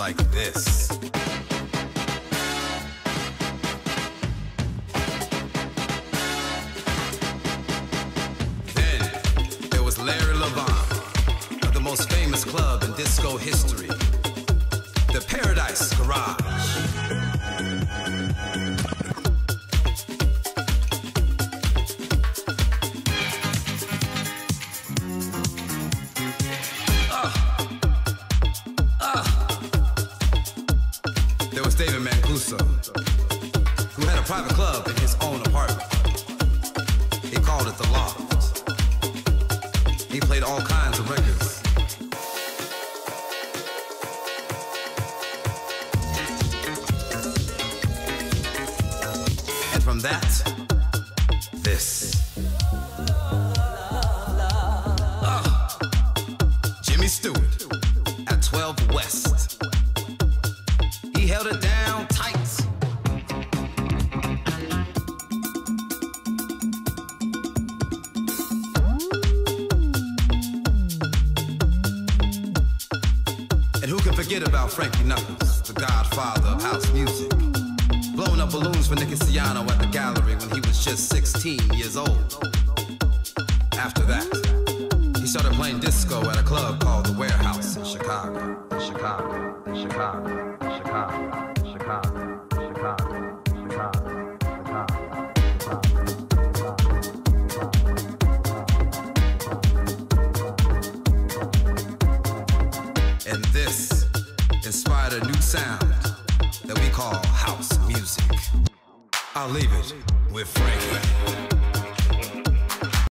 like this. Then there was Larry Levan of the most famous club in disco history, the Paradise Garage. There was David Mancuso, who had a private club in his own apartment. He called it the Loft. He played all kinds of records. And from that, this. Who can forget about Frankie Knuckles, the godfather of house music? Blowing up balloons for Nicky Siano at the gallery when he was just 16 years old. After that, he started playing disco at a club called The Warehouse in Chicago, in Chicago, in Chicago, in Chicago, And this inspired a new sound that we call house music. I'll leave it with Frank.